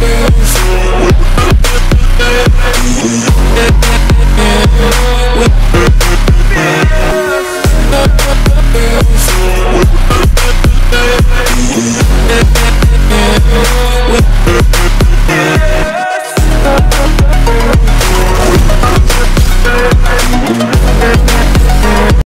Yeah.